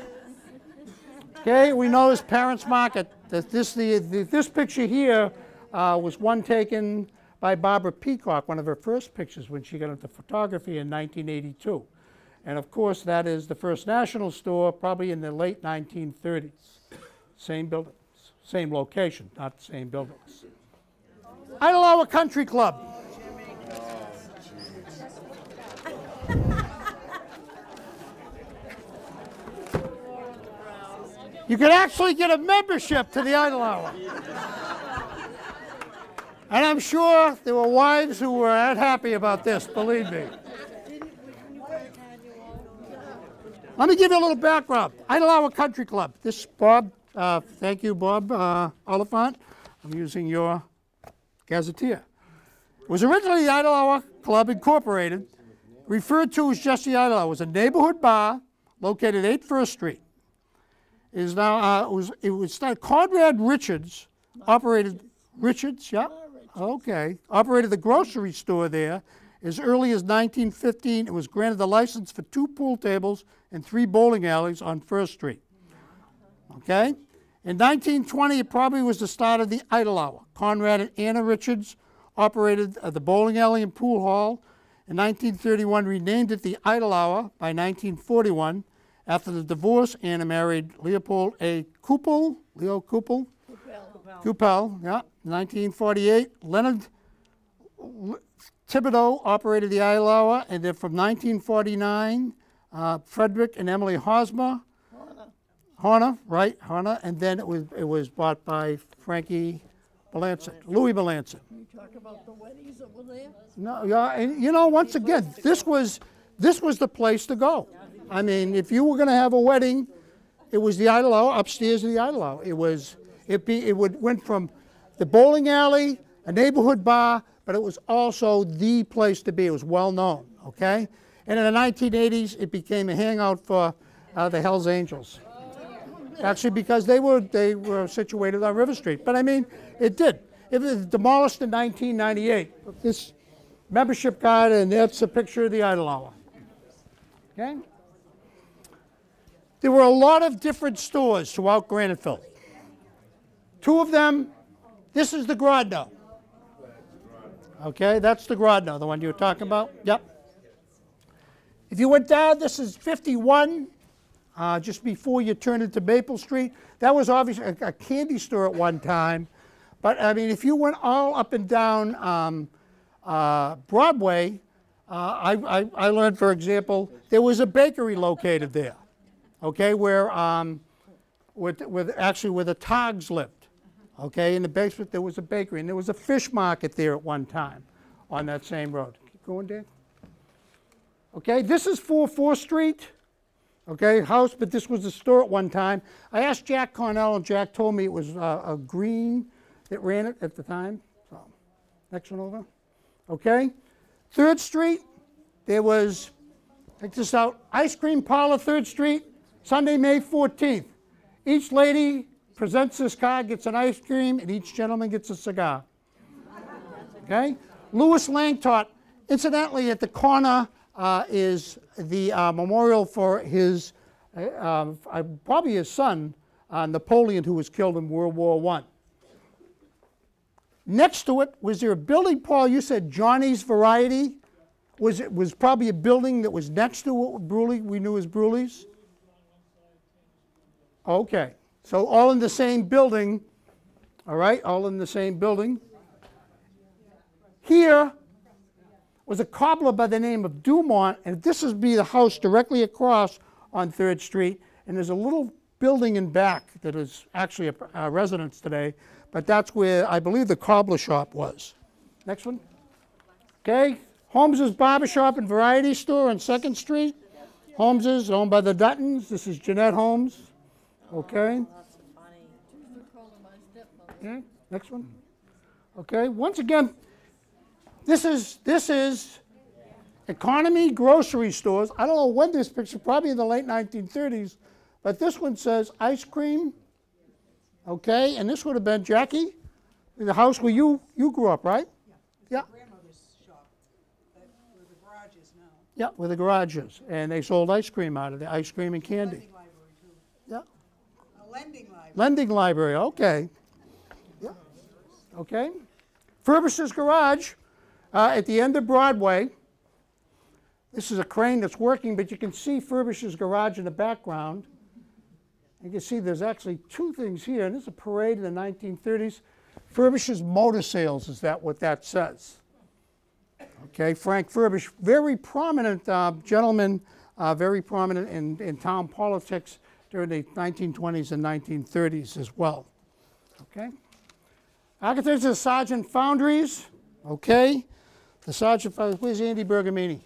Okay, we know his Parents Market. This the, the this picture here uh, was one taken by Barbara Peacock, one of her first pictures when she got into photography in 1982. And of course, that is the First National store, probably in the late 1930s. Same buildings, same location, not the same buildings. Idlehour Country Club. You could actually get a membership to the Idle Hour. And I'm sure there were wives who were unhappy about this, believe me. Let me give you a little background. Idle Hour Country Club. This is Bob, uh, thank you, Bob uh, Oliphant. I'm using your gazetteer. It was originally the Idle Hour Club Incorporated, referred to as just the Idle Hour. It was a neighborhood bar located at 8 First Street. Is now, uh, it was, it was Conrad Richards operated, Richards, yeah? Okay, operated the grocery store there as early as 1915. It was granted the license for two pool tables and three bowling alleys on First Street. Okay? In 1920, it probably was the start of the Idle Hour. Conrad and Anna Richards operated uh, the bowling alley and pool hall. In 1931, renamed it the Idle Hour. By 1941, after the divorce, Anna married Leopold A. Kupel, Leo Kupel, Kupel, yeah. 1948, Leonard L- Thibodeau operated the Idle and then from 1949, uh, Frederick and Emily Hosmer, Horner, right, Horner, and then it was it was bought by Frankie Belancet, Louis Belancet. You talk about the weddings that were there? No, yeah, and you know, once again, this was this was the place to go. I mean, if you were going to have a wedding, it was the Idle Hour upstairs of the Idle Hour. It was it be it would went from the bowling alley, a neighborhood bar, but it was also the place to be. It was well known. Okay, and in the 1980s, it became a hangout for uh, the Hell's Angels. Actually, because they were they were situated on River Street. But I mean, it did. It was demolished in 1998. This membership card, and that's a picture of the Idle Hour. Okay. There were a lot of different stores throughout Graniteville. Two of them, this is the Grodno. Okay, that's the Grodno, the one you were talking about. Yep. If you went down, this is 51, uh, just before you turn into Maple Street. That was obviously a, a candy store at one time. But I mean, if you went all up and down um, uh, Broadway, uh, I, I, I learned, for example, there was a bakery located there, okay, where, um, with, with actually where the Togs lived. Okay, in the basement there was a bakery, and there was a fish market there at one time on that same road. Keep going, Dan. Okay, this is 4 4th Street. Okay, house, but this was a store at one time. I asked Jack Cornell, and Jack told me it was uh, a green that ran it at the time. So, next one over. Okay, 3rd Street, there was, check this out, ice cream parlor, 3rd Street, Sunday, May 14th. Each lady presents this card, gets an ice cream, and each gentleman gets a cigar. Okay? Louis Langtot, incidentally, at the corner uh, is the uh, memorial for his, uh, um, uh, probably his son, uh, Napoleon, who was killed in World War I. Next to it, was there a building, Paul? You said Johnny's Variety? Was it was probably a building that was next to what Bruley, we knew as Bruley's? Okay. So all in the same building, all right, all in the same building. Here was a cobbler by the name of Dumont, and this would be the house directly across on 3rd Street, and there's a little building in back that is actually a, a residence today, but that's where I believe the cobbler shop was. Next one. Okay, Holmes's Barber Shop and Variety Store on 2nd Street. Holmes's, owned by the Duttons. This is Jeanette Holmes. Okay. Okay, next one. Okay, once again, this is this is economy grocery stores. I don't know when this picture, probably in the late 1930s, but this one says ice cream. Okay, and this would have been Jackie, in the house where you you grew up, right? Yeah. grandmother's shop, that, the garage. Yeah, where the garage is, and they sold ice cream out of the ice cream and candy. Lending library too. Yeah, A lending library. lending library. Okay. Yeah. Okay. Furbish's Garage uh, at the end of Broadway. This is a crane that's working, but you can see Furbish's garage in the background. You can see there's actually two things here, and this is a parade in the 1930s. Furbish's Motor Sales, is that what that says? Okay, Frank Furbish, very prominent uh, gentleman, uh, very prominent in, in town politics during the 1920s and 1930s as well. Okay? Architecture Sargent Foundries, okay? The Sargent, Foundries- where's Andy Bergamini?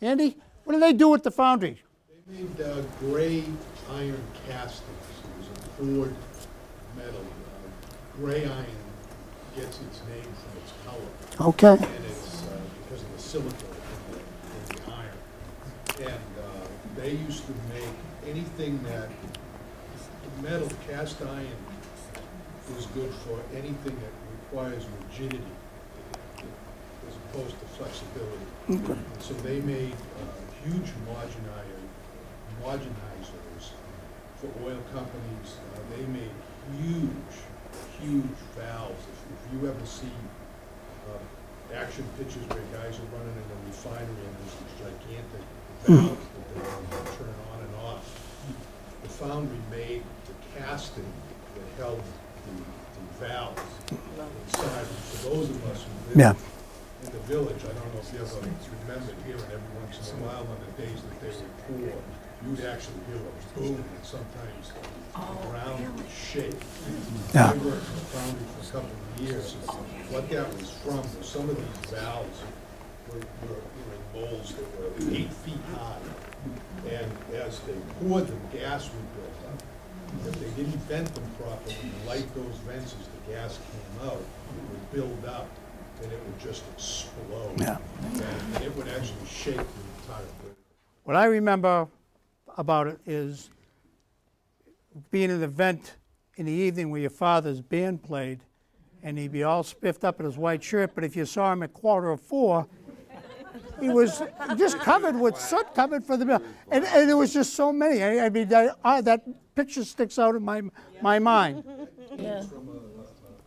Andy, what do they do with the foundry? They made uh, gray iron castings. It was a poured metal. Uh, Gray iron gets its name from its color, Okay. and it's uh, because of the silicone in the, in the iron. And uh, they used to make anything that, metal cast iron is good for anything that requires rigidity as opposed to flexibility. And so they made uh, huge margin iron, marginizers for oil companies. Uh, They made huge, huge valves. If if you ever see uh, action pictures where guys are running in a refinery and there's these gigantic valves that they can turn on and off, the foundry made the casting that held the the valves inside. And For those of us who live Yeah. in the village, I don't know if you ever remember hearing every once in a while on the days that they were poor, you'd actually hear a boom and sometimes oh, the ground would shake. Yeah. I worked in the foundry for a couple of years, what that was from, was some of these valves were, were, you know, molds that were eight feet high. And as they poured them, gas would build up. If they didn't vent them properly and light those vents as the gas came out, it would build up and it would just explode. Yeah. And it would actually shake the entire building. What I remember about it is being in an event in the evening where your father's band played, and he'd be all spiffed up in his white shirt, but if you saw him at quarter of four, he was just covered with soot, covered for the bill. And, and there was just so many. I, I mean, that, ah, that picture sticks out in my, my mind. Yeah. From a, a, a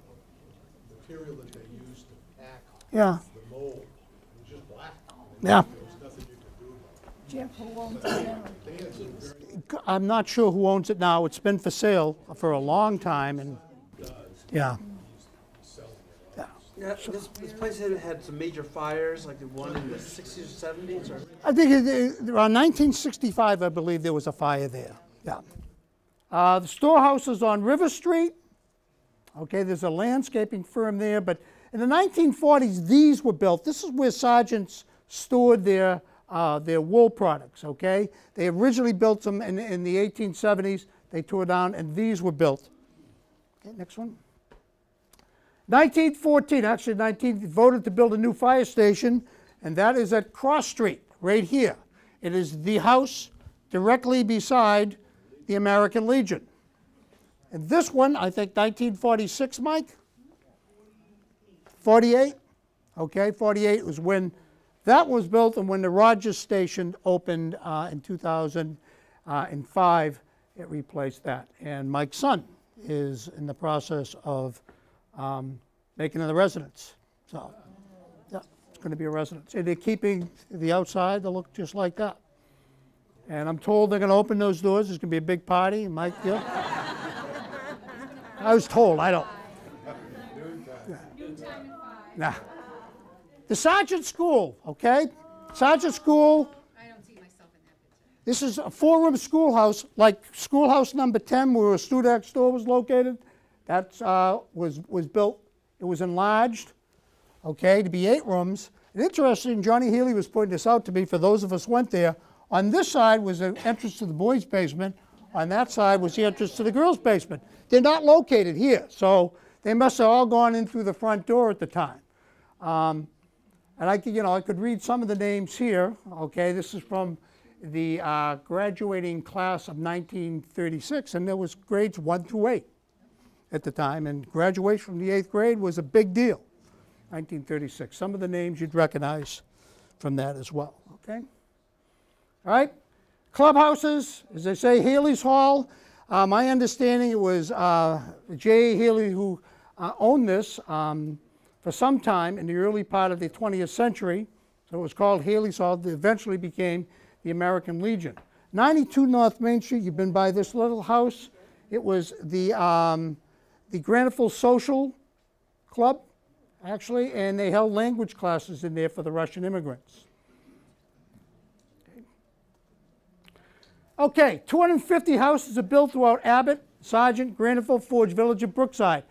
material that they used to pack Yeah, the mold, it was just black. yeah. There was nothing you could do about it. Geoff, who owns it now? They had some very I'm not sure who owns it now. It's been for sale for a long time, and yeah. Yeah, this, this place had, had some major fires, like the one in the sixties or seventies, or? I think it- around 1965, I believe there was a fire there. Yeah. Uh, the storehouse is on River Street. Okay, there's a landscaping firm there, but in the 1940s, these were built. This is where Sargents stored their uh, their wool products. Okay, they originally built them in, in the 1870s. They tore down, and these were built. Okay, next one. 1914, actually 19, voted to build a new fire station, and that is at Cross Street, right here. It is the house directly beside the American Legion. And this one, I think 1946, Mike? 48? Okay, 48 was when that was built and when the Rogers Station opened uh, in 2005, it replaced that. And Mike's son is in the process of um, making it a residence. So, yeah, it's going to be a residence. And they're keeping the outside to look just like that. And I'm told they're going to open those doors. There's going to be a big party. Mike, yeah? I was told. I don't. Nah. The Sargent School, okay? Sargent School. I don't see myself in that picture. This is a four-room schoolhouse, like schoolhouse number 10, where a Studex store was located. That uh, was, was built, it was enlarged, okay, to be eight rooms. And interesting, Johnny Healy was pointing this out to me, for those of us who went there. On this side was the entrance to the boys' basement. On that side was the entrance to the girls' basement. They're not located here, so they must have all gone in through the front door at the time. Um, and I could, you know, I could read some of the names here. Okay, this is from the uh, graduating class of 1936, and there was grades one through eight at the time, and graduation from the eighth grade was a big deal. 1936. Some of the names you'd recognize from that as well. Okay. All right. Clubhouses, as they say, Haley's Hall. Uh, my understanding it was uh, J.A. Haley who uh, owned this um, for some time in the early part of the 20th century. So it was called Haley's Hall. It eventually became the American Legion. 92 North Main Street, you've been by this little house. It was the, um, the Graniteville Social Club, actually, and they held language classes in there for the Russian immigrants. Okay, 250 houses are built throughout Abbott, Sargent, Graniteville, Forge Village, and Brookside.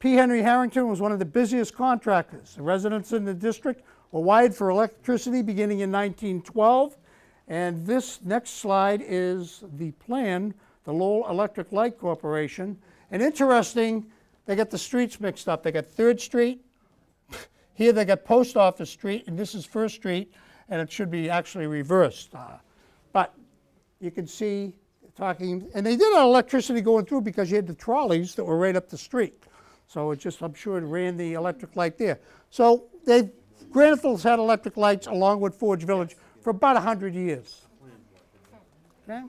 P. Henry Harrington was one of the busiest contractors. The residents in the district were wired for electricity beginning in 1912. And this next slide is the plan, the Lowell Electric Light Corporation. And interesting, they got the streets mixed up. They got Third Street, here they got Post Office Street, and this is First Street, and it should be actually reversed. Uh, But you can see talking, and they did have electricity going through because you had the trolleys that were right up the street. So it just, I'm sure it ran the electric light there. So they, Graniteville's had electric lights along with Forge Village for about 100 years. Okay?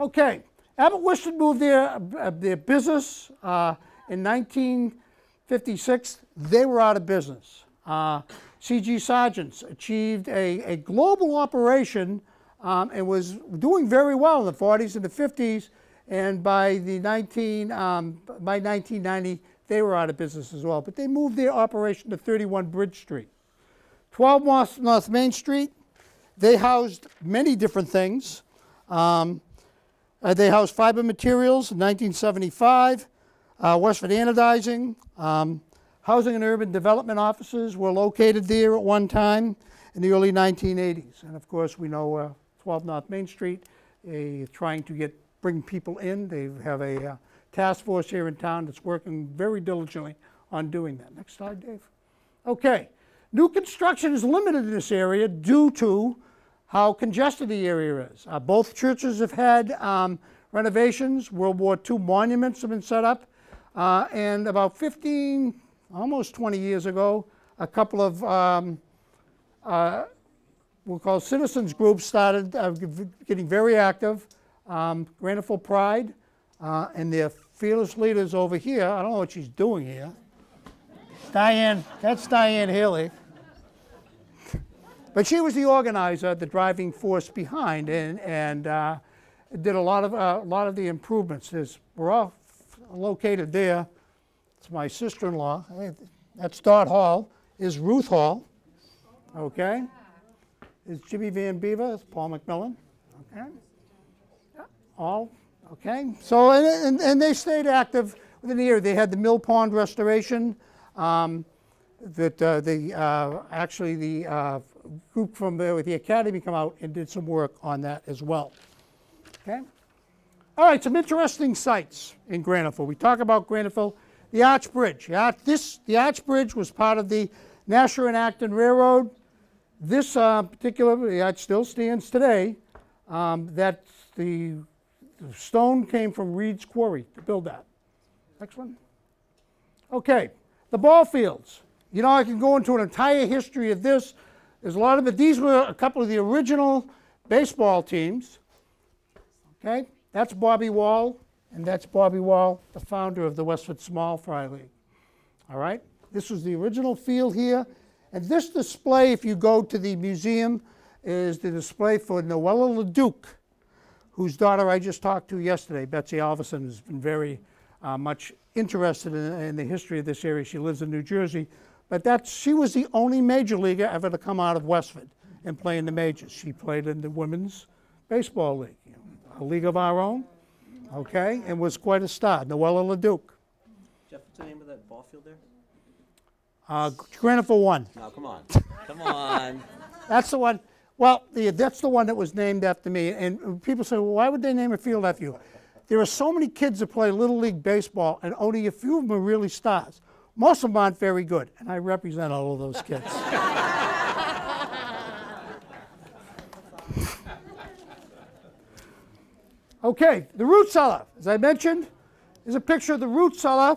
Okay, Abbott Worsted moved their, uh, their business uh, in 1956. They were out of business. Uh, C.G. Sargent's achieved a, a global operation um, and was doing very well in the 40s and the 50s. And by the 19, um, by 1990, they were out of business as well. But they moved their operation to 31 Bridge Street. 12 North, North Main Street, they housed many different things. Um, uh, they housed fiber materials in 1975, uh, Westford Anodizing, um, housing and urban development offices were located there at one time in the early 1980s. And of course, we know uh, 12 North Main Street, uh, trying to get bring people in. They have a uh, task force here in town that's working very diligently on doing that. Next slide, Dave. Okay, new construction is limited in this area due to how congested the area is. Uh, both churches have had um, renovations. World War II monuments have been set up. Uh, and about 15, almost 20 years ago, a couple of um, uh, we'll call citizens groups started uh, getting very active. Um, Graniteville Pride uh, and their fearless leaders over here. I don't know what she's doing here. Diane, that's Diane Haley. But she was the organizer, the driving force behind, and, and uh, did a lot of, uh, a lot of the improvements. We're all located there. It's my sister-in-law. That's Dot Hall. Is Ruth Hall. Okay. Is Jimmy Van Beaver. It's Paul McMillan. Okay. All okay. So and, and, and they stayed active within the year. They had the Mill Pond restoration. Um, that uh, the uh, actually the uh, group from the, with the academy come out and did some work on that as well. Okay. All right, some interesting sites in Graniteville. We talk about Graniteville, the Arch Bridge. The Arch, this the Arch Bridge was part of the Nashua and Acton Railroad. This uh, particular arch still stands today. Um, that the, the stone came from Reed's Quarry to build that. Next one. Okay, the ball fields. You know, I can go into an entire history of this. There's a lot of it. These were a couple of the original baseball teams. Okay, that's Bobby Wall, and that's Bobby Wall, the founder of the Westford Small Fry League. All right, this was the original field here. And this display, if you go to the museum, is the display for Noella LeDuc, whose daughter I just talked to yesterday, Betsy Alverson, has been very uh, much interested in, in the history of this area. She lives in New Jersey. But that's, she was the only major leaguer ever to come out of Westford and play in the majors. She played in the Women's Baseball League, a league of our own, okay, and was quite a star. Noella LeDuc. Geoff, what's the name of that ball field there? Uh, won. No, come on. Come on. That's the one. Well, the, that's the one that was named after me. And people say, well, why would they name a field after you? There are so many kids that play Little League Baseball, and only a few of them are really stars. Most of them aren't very good, and I represent all of those kids. okay, the root cellar, as I mentioned, is a picture of the root cellar.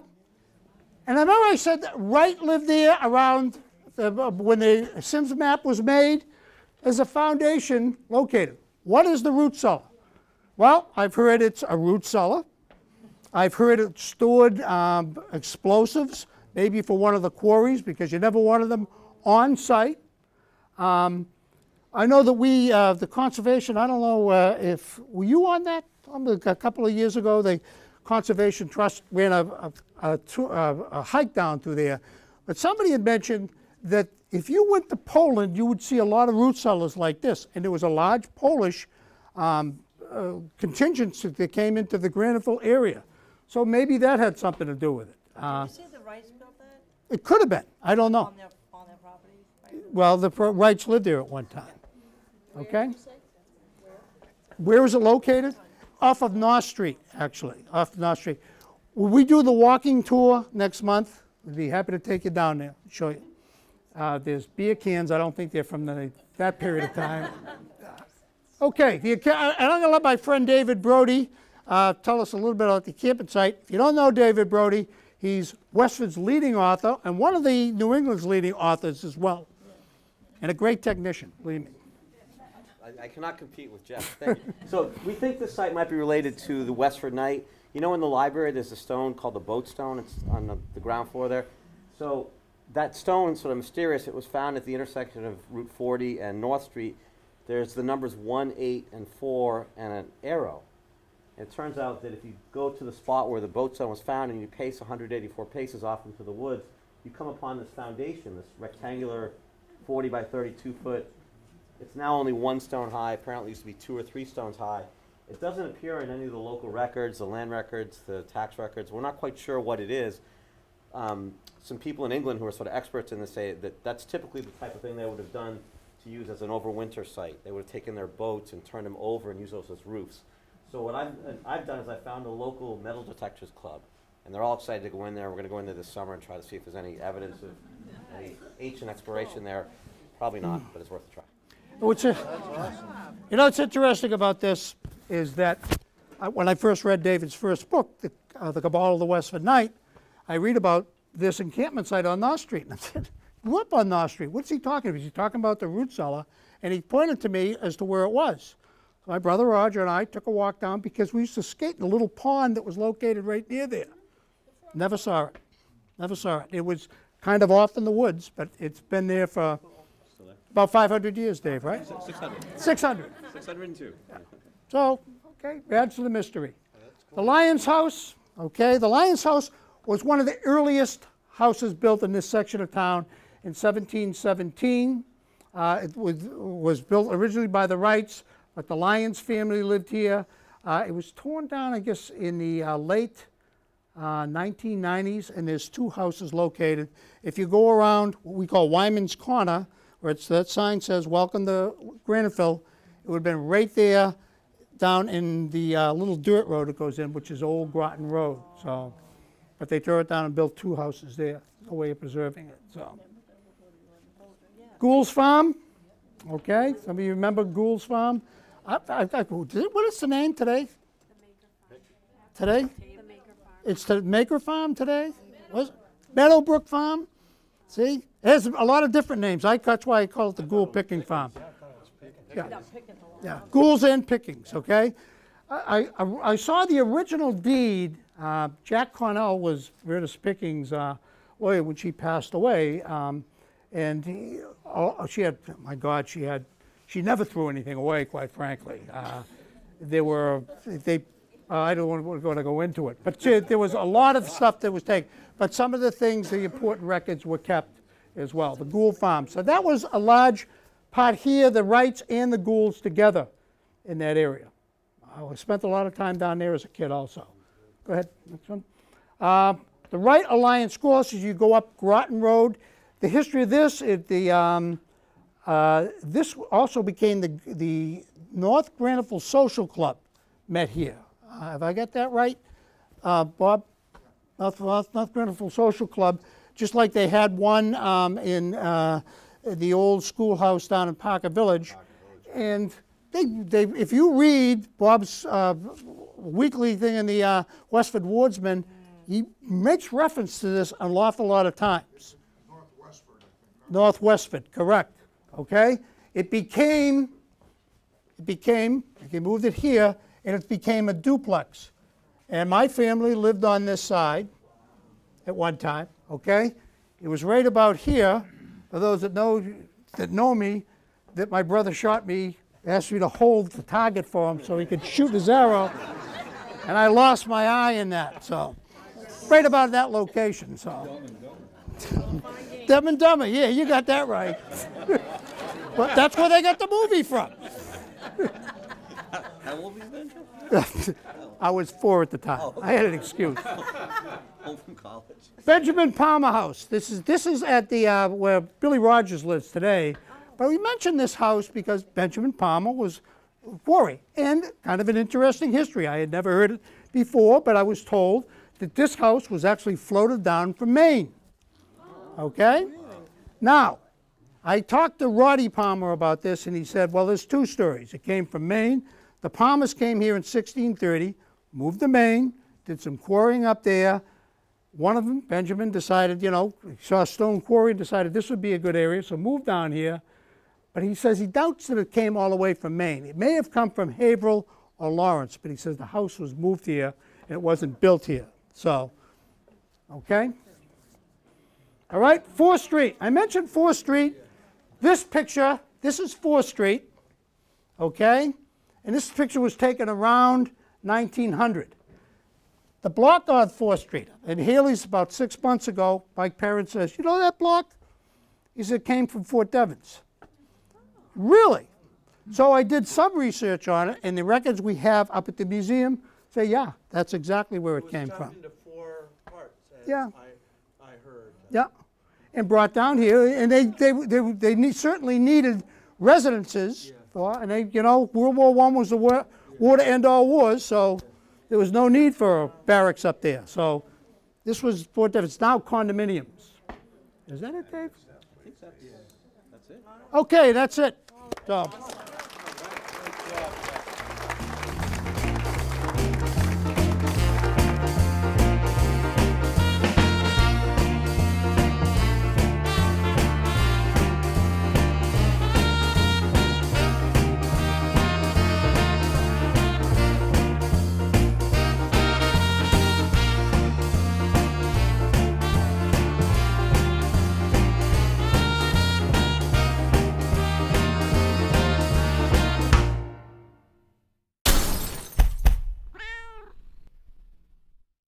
And I remember I said that Wright lived there around the, when the Sims map was made. There's a foundation located. What is the root cellar? Well, I've heard it's a root cellar. I've heard it stored um, explosives, maybe for one of the quarries, because you never wanted them on site. Um, I know that we, uh, the conservation, I don't know uh, if, were you on that? A couple of years ago, the Conservation Trust ran a, a, a, a, a hike down through there. But somebody had mentioned that if you went to Poland, you would see a lot of root cellars like this. And there was a large Polish um, uh, contingent that came into the Graniteville area. So maybe that had something to do with it. Uh, You say the Wrights built that it could have been. I don't know. on their, on their property? right? Well, the Pro- Wrights lived there at one time. Okay? Where? Is it located? Off of North Street, actually, off North Street. Will we do the walking tour next month? We'd be happy to take you down there, show you. Uh, there's beer cans, I don't think they're from the, that period of time. Okay, the, and I'm gonna let my friend David Brody uh, tell us a little bit about the camping site. If you don't know David Brody, he's Westford's leading author and one of the New England's leading authors as well. And a great technician, believe me. I, cannot compete with Geoff. So we think this site might be related to the Westford Knight. You know, in the library, there's a stone called the boat stone. It's on the, the ground floor there. So that stone, sort of mysterious, it was found at the intersection of Route 40 and North Street. There's the numbers 1, 8, and 4, and an arrow. It turns out that if you go to the spot where the boat stone was found and you pace 184 paces off into the woods, you come upon this foundation, this rectangular 40 by 32 foot it's now only one stone high. Apparently, it used to be two or three stones high. It doesn't appear in any of the local records, the land records, the tax records. We're not quite sure what it is. Um, some people in England who are sort of experts in this say that that's typically the type of thing they would have done to use as an overwinter site. They would have taken their boats and turned them over and used those as roofs. So what I've, uh, I've done is I found a local metal detectors club, and they're all excited to go in there. We're going to go in there this summer and try to see if there's any evidence of any ancient exploration there. Probably not, but it's worth a try. What's you know what's interesting about this is that I, when I first read David's first book, the, uh, the Cabal of the Westford Knight, I read about this encampment site on North Street, and I said, "Grew up on North Street. What's he talking about? He's talking about the root cellar, and he pointed to me as to where it was. My brother Roger and I took a walk down because we used to skate in a little pond that was located right near there. Never saw it. Never saw it. It was kind of off in the woods, but it's been there for about 500 years, Dave, right? 600. 600. 602. So, okay, adds to the mystery. The Lyons House, okay, the Lyons House was one of the earliest houses built in this section of town in 1717. Uh, it was, was built originally by the Wrights, but the Lyons family lived here. Uh, it was torn down, I guess, in the uh, late uh, 1990s, and there's two houses located. If you go around what we call Wyman's Corner, where it's, that sign says, Welcome to Graniteville, it would have been right there down in the uh, little dirt road that goes in, which is Old Groton Road. So, but they tore it down and built two houses there. No way of preserving it. So, Gould's Farm. Okay, some of you remember Gould's Farm. I, I, I, what is the name today? Today? It's the Maker Farm today? Was it? Meadowbrook Farm? See? It has a lot of different names. I, that's why I call it the Gould Picking Farm. Yeah. Yeah, Goulds and Pickings, okay? I, I, I saw the original deed. Uh, Jack Cornell was Vertus Pickings' uh, lawyer when she passed away. Um, and he, oh, she had, my God, she had, she never threw anything away, quite frankly. Uh, there were, they, uh, I don't want to, go into it, but she, there was a lot of stuff that was taken. But some of the things, the important records were kept as well, the Gould Farm. So that was a large part here, the Wrights and the Goulds together in that area. I spent a lot of time down there as a kid also. Go ahead, next one. Uh, the Wright Alliance Schoolhouse, as you go up Groton Road, the history of this, it, the, um, uh, this also became the, the North Graniteville Social Club met here. Uh, have I got that right, uh, Bob? North, North, North Graniteville Social Club, just like they had one um, in uh, the old schoolhouse down in Parker Village. And they, they, if you read Bob's uh, weekly thing in the uh, Westford Wardsman, he makes reference to this an awful lot of times. North Westford, correct. Okay? It became, it became, they moved it here, and it became a duplex. And my family lived on this side at one time, okay? It was right about here. For those that know that know me that my brother shot me, asked me to hold the target for him so he could shoot his arrow, and I lost my eye in that. So, right about that location. So, Dumb and Dumber. Yeah, you got that right. but that's where they got the movie from. How old been, Joe? I was four at the time. I had an excuse. Home from college. Benjamin Palmer House. This is this is at the uh, where Billy Rogers lives today. But we mentioned this house because Benjamin Palmer was quarry and kind of an interesting history. I had never heard it before, but I was told that this house was actually floated down from Maine. Okay? Now, I talked to Roddy Palmer about this, and he said, well, there's two stories. It came from Maine. The Palmers came here in 1630, moved to Maine, did some quarrying up there. One of them, Benjamin, decided, you know, saw a stone quarry decided this would be a good area, so moved down here. But he says he doubts that it came all the way from Maine. It may have come from Haverhill or Lawrence, but he says the house was moved here and it wasn't built here. So, okay? All right, 4th Street. I mentioned 4th Street. This picture, this is 4th Street, okay? And this picture was taken around 1900. The block on 4th Street, and Haley's about six months ago, my parents says, you know that block? He said, it came from Fort Devens. Really? So I did some research on it, and the records we have up at the museum say, yeah, that's exactly where it was came from. into four parts, as Yeah. I, I heard. Yeah, and brought down here, and they they they, they need, certainly needed residences for, and they you know World War One was the war, war to end all wars, so there was no need for barracks up there. So this was Fort Devens. It's now condominiums. Is that it, Dave? I think that's, that's it. Okay, that's it. So.